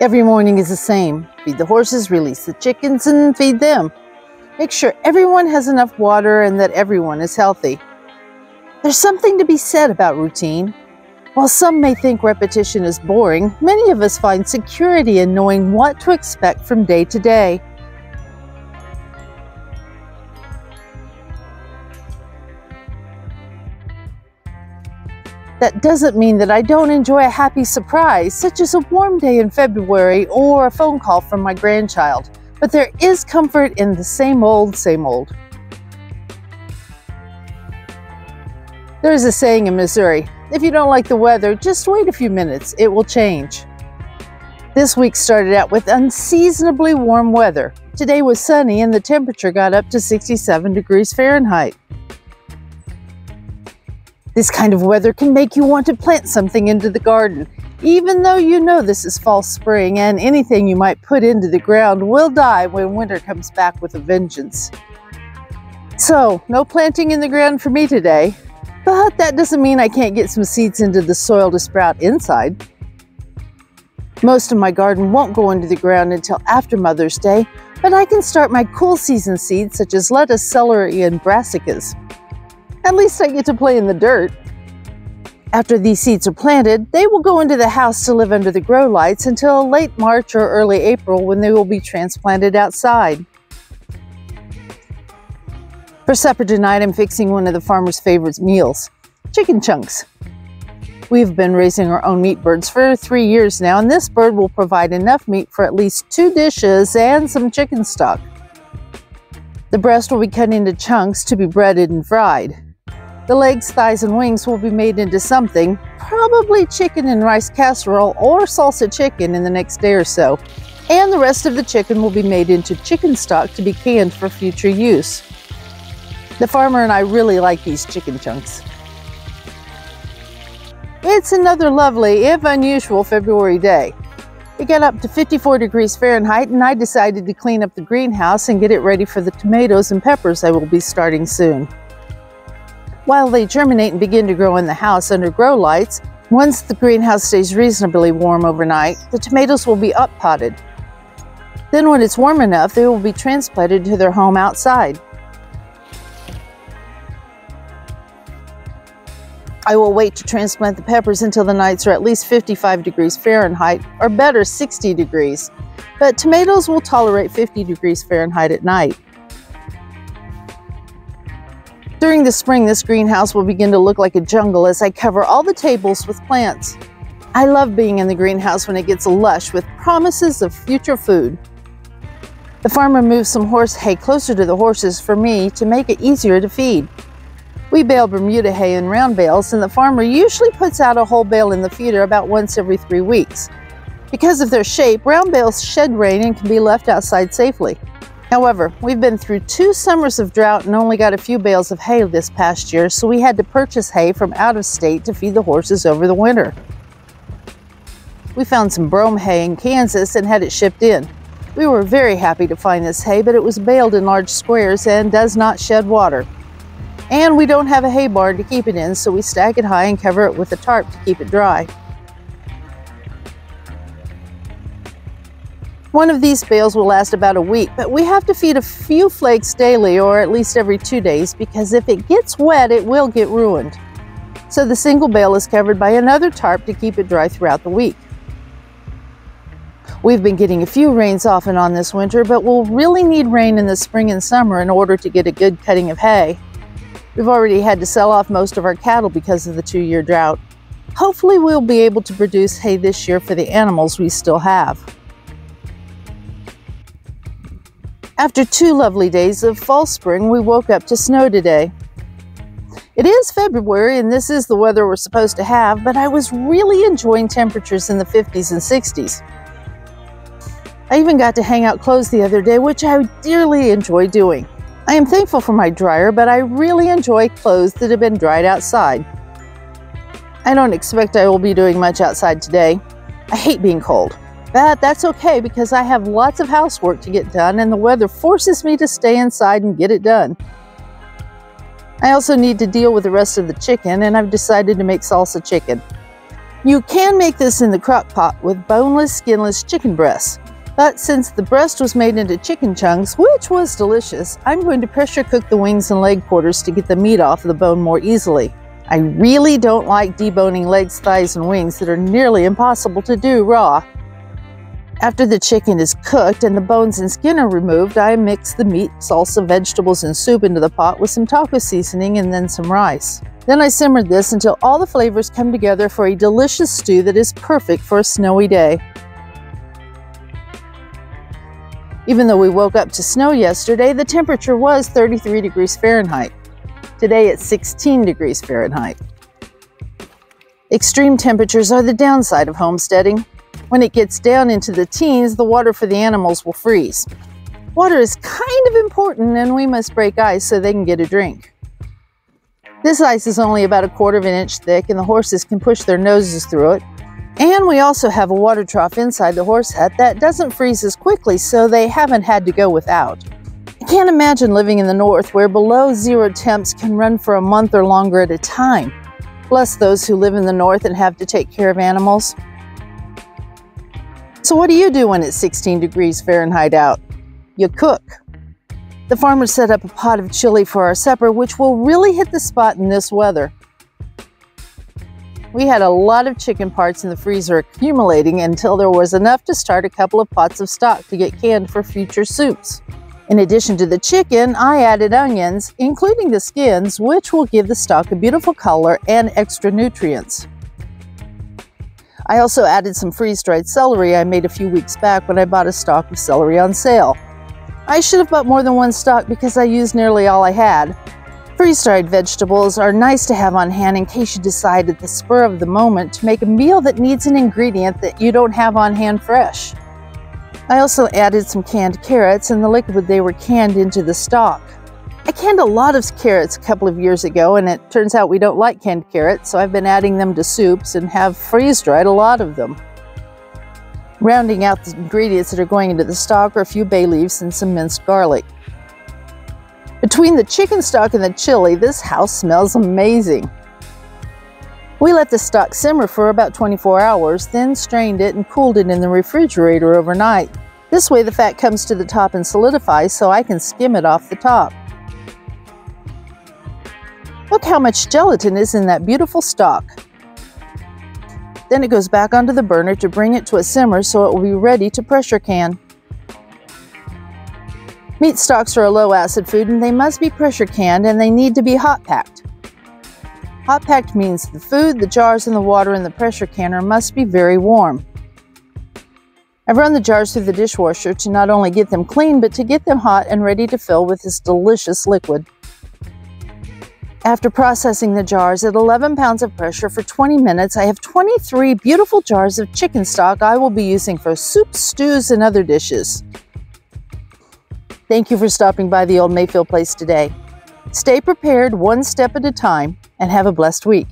Every morning is the same. Feed the horses, release the chickens, and feed them. Make sure everyone has enough water and that everyone is healthy. There's something to be said about routine. While some may think repetition is boring, many of us find security in knowing what to expect from day to day. That doesn't mean that I don't enjoy a happy surprise, such as a warm day in February or a phone call from my grandchild. But there is comfort in the same old, same old. There is a saying in Missouri if you don't like the weather, just wait a few minutes, it will change. This week started out with unseasonably warm weather. Today was sunny and the temperature got up to 67 degrees Fahrenheit. This kind of weather can make you want to plant something into the garden, even though you know this is fall spring and anything you might put into the ground will die when winter comes back with a vengeance. So, no planting in the ground for me today, but that doesn't mean I can't get some seeds into the soil to sprout inside. Most of my garden won't go into the ground until after Mother's Day, but I can start my cool season seeds such as lettuce, celery, and brassicas. At least I get to play in the dirt. After these seeds are planted, they will go into the house to live under the grow lights until late March or early April when they will be transplanted outside. For supper tonight, I'm fixing one of the farmer's favorite meals, chicken chunks. We've been raising our own meat birds for three years now, and this bird will provide enough meat for at least two dishes and some chicken stock. The breast will be cut into chunks to be breaded and fried. The legs, thighs, and wings will be made into something, probably chicken and rice casserole or salsa chicken in the next day or so. And the rest of the chicken will be made into chicken stock to be canned for future use. The farmer and I really like these chicken chunks. It's another lovely, if unusual, February day. It got up to 54 degrees Fahrenheit and I decided to clean up the greenhouse and get it ready for the tomatoes and peppers I will be starting soon. While they germinate and begin to grow in the house under grow lights, once the greenhouse stays reasonably warm overnight, the tomatoes will be up potted. Then when it's warm enough, they will be transplanted to their home outside. I will wait to transplant the peppers until the nights are at least 55 degrees Fahrenheit, or better 60 degrees. But tomatoes will tolerate 50 degrees Fahrenheit at night. During the spring, this greenhouse will begin to look like a jungle as I cover all the tables with plants. I love being in the greenhouse when it gets lush with promises of future food. The farmer moved some horse hay closer to the horses for me to make it easier to feed. We bale Bermuda hay in round bales and the farmer usually puts out a whole bale in the feeder about once every three weeks. Because of their shape, round bales shed rain and can be left outside safely. However, we've been through two summers of drought and only got a few bales of hay this past year, so we had to purchase hay from out of state to feed the horses over the winter. We found some brome hay in Kansas and had it shipped in. We were very happy to find this hay, but it was baled in large squares and does not shed water. And we don't have a hay barn to keep it in, so we stack it high and cover it with a tarp to keep it dry. One of these bales will last about a week, but we have to feed a few flakes daily or at least every two days because if it gets wet, it will get ruined. So the single bale is covered by another tarp to keep it dry throughout the week. We've been getting a few rains off and on this winter, but we'll really need rain in the spring and summer in order to get a good cutting of hay. We've already had to sell off most of our cattle because of the two-year drought. Hopefully we'll be able to produce hay this year for the animals we still have. After two lovely days of fall spring, we woke up to snow today. It is February and this is the weather we're supposed to have, but I was really enjoying temperatures in the 50s and 60s. I even got to hang out clothes the other day, which I dearly enjoy doing. I am thankful for my dryer, but I really enjoy clothes that have been dried outside. I don't expect I will be doing much outside today. I hate being cold. But that's okay because I have lots of housework to get done and the weather forces me to stay inside and get it done. I also need to deal with the rest of the chicken and I've decided to make salsa chicken. You can make this in the crock pot with boneless, skinless chicken breasts. But since the breast was made into chicken chunks, which was delicious, I'm going to pressure cook the wings and leg quarters to get the meat off the bone more easily. I really don't like deboning legs, thighs, and wings that are nearly impossible to do raw. After the chicken is cooked and the bones and skin are removed, I mix the meat, salsa, vegetables, and soup into the pot with some taco seasoning and then some rice. Then I simmer this until all the flavors come together for a delicious stew that is perfect for a snowy day. Even though we woke up to snow yesterday, the temperature was 33 degrees Fahrenheit. Today it's 16 degrees Fahrenheit. Extreme temperatures are the downside of homesteading. When it gets down into the teens, the water for the animals will freeze. Water is kind of important and we must break ice so they can get a drink. This ice is only about a quarter of an inch thick and the horses can push their noses through it. And we also have a water trough inside the horse hut that doesn't freeze as quickly so they haven't had to go without. I can't imagine living in the north where below zero temps can run for a month or longer at a time. Bless those who live in the north and have to take care of animals. So what do you do when it's 16 degrees Fahrenheit out? You cook. The farmer set up a pot of chili for our supper, which will really hit the spot in this weather. We had a lot of chicken parts in the freezer accumulating until there was enough to start a couple of pots of stock to get canned for future soups. In addition to the chicken, I added onions, including the skins, which will give the stock a beautiful color and extra nutrients. I also added some freeze-dried celery I made a few weeks back when I bought a stalk of celery on sale. I should have bought more than one stalk because I used nearly all I had. Freeze-dried vegetables are nice to have on hand in case you decide at the spur of the moment to make a meal that needs an ingredient that you don't have on hand fresh. I also added some canned carrots and the liquid they were canned into the stock. I canned a lot of carrots a couple of years ago and it turns out we don't like canned carrots, so I've been adding them to soups and have freeze-dried a lot of them. Rounding out the ingredients that are going into the stock are a few bay leaves and some minced garlic. Between the chicken stock and the chili, this house smells amazing. We let the stock simmer for about 24 hours, then strained it and cooled it in the refrigerator overnight. This way the fat comes to the top and solidifies so I can skim it off the top. Look how much gelatin is in that beautiful stock. Then it goes back onto the burner to bring it to a simmer so it will be ready to pressure can. Meat stocks are a low acid food and they must be pressure canned and they need to be hot packed. Hot packed means the food, the jars, and the water in the pressure canner must be very warm. I've run the jars through the dishwasher to not only get them clean, but to get them hot and ready to fill with this delicious liquid. After processing the jars at 11 pounds of pressure for 20 minutes, I have 23 beautiful jars of chicken stock I will be using for soups, stews, and other dishes. Thank you for stopping by the Old Mayfield Place today. Stay prepared one step at a time and have a blessed week.